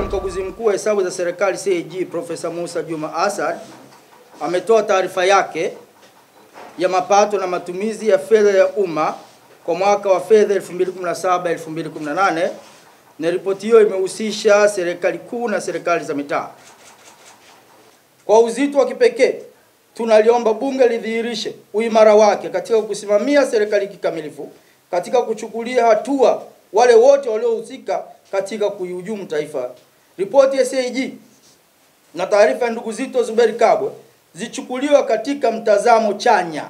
la mkaguzi mkuu wa hesabu za serikali CAG Profesa Musa Juma Asad ametoa taarifa yake ya mapato na matumizi ya fedha ya umma kwa mwaka wa fedha 2017-2018 na ripoti hiyo imehusisha serikali kuu na serikali za mitaa. Kwa uzito wa kipekee, tunaliomba bunge lidhihirishe uimara wake katika kusimamia serikali kikamilifu katika kuchukulia hatua wale wote waliohusika katika kuihujumu taifa. Ripoti ya CAG na taarifa ya ndugu Zito Zuberi Kabwe zichukuliwa katika mtazamo chanya,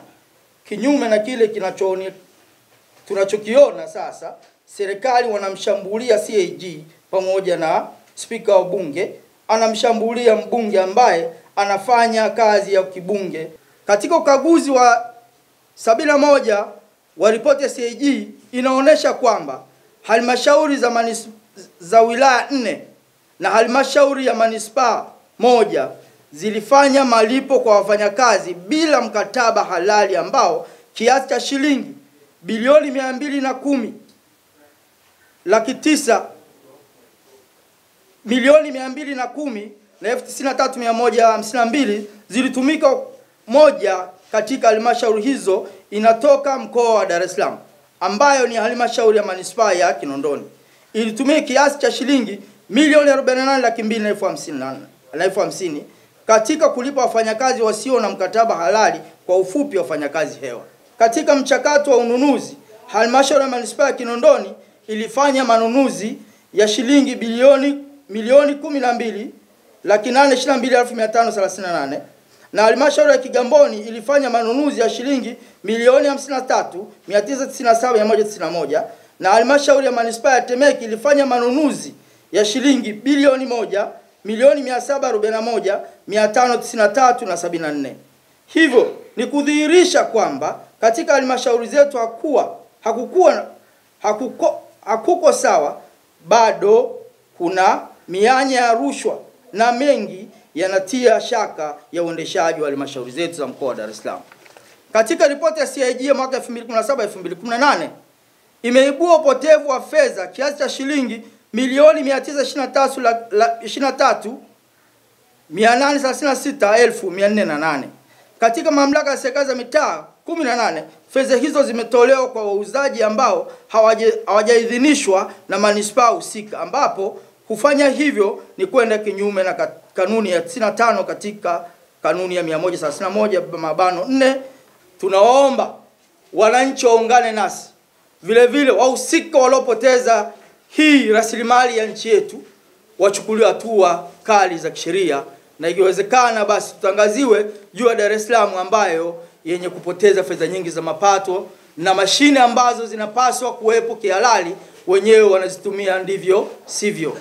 kinyume na kile kinachoone tunachokiona sasa. Serikali wanamshambulia CAG pamoja na spika wa bunge anamshambulia mbunge ambaye anafanya kazi ya kibunge. Katika ukaguzi wa sabini moja wa ripoti ya CAG inaonyesha kwamba halmashauri za, manis, za wilaya nne na halmashauri ya manispaa moja zilifanya malipo kwa wafanyakazi bila mkataba halali ambao kiasi cha shilingi bilioni mia mbili na kumi laki tisa milioni mia mbili na kumi na elfu tisini na tatu mia moja hamsini na mbili zilitumika. Moja katika halmashauri hizo inatoka mkoa wa Dar es Salaam ambayo ni halmashauri ya manispaa ya Kinondoni ilitumia kiasi cha shilingi milioni 48 laki mbili na elfu hamsini na elfu hamsini katika kulipa wafanyakazi wasio na mkataba halali, kwa ufupi wafanyakazi hewa. Katika mchakato wa ununuzi, halmashauri ya manispaa ya Kinondoni ilifanya manunuzi ya shilingi bilioni milioni kumi na mbili laki nane ishirini na halmashauri ya Kigamboni ilifanya manunuzi ya shilingi milioni hamsini na tatu mia tisa tisini na saba mia moja tisini na moja na halmashauri ya manispaa ya Temeke ilifanya manunuzi ya shilingi bilioni moja milioni mia saba arobaini na moja mia tano tisini na tatu na sabini na nne. Hivyo ni kudhihirisha kwamba katika halmashauri zetu hakuwa hakukuwa hakuko, hakuko sawa, bado kuna mianya ya rushwa na mengi yanatia shaka ya uendeshaji wa halmashauri zetu za mkoa wa Dar es Salaam. Katika ripoti ya CAG ya mwaka 2017 2018 imeibua upotevu wa fedha kiasi cha shilingi milioni 923 la, la 23 836,408 katika mamlaka ya serikali za mitaa 18. Fedha hizo zimetolewa kwa wauzaji ambao hawajaidhinishwa na manispaa husika, ambapo kufanya hivyo ni kwenda kinyume na kanuni ya 95 katika kanuni ya 131 mabano 4. Tunawaomba wananchi waungane nasi, vilevile vile wahusika waliopoteza hii rasilimali ya nchi yetu wachukuliwe hatua kali za kisheria, na ikiwezekana basi tutangaziwe juu ya Dar es Salaam ambayo yenye kupoteza fedha nyingi za mapato na mashine ambazo zinapaswa kuwepo kihalali wenyewe wanazitumia ndivyo sivyo.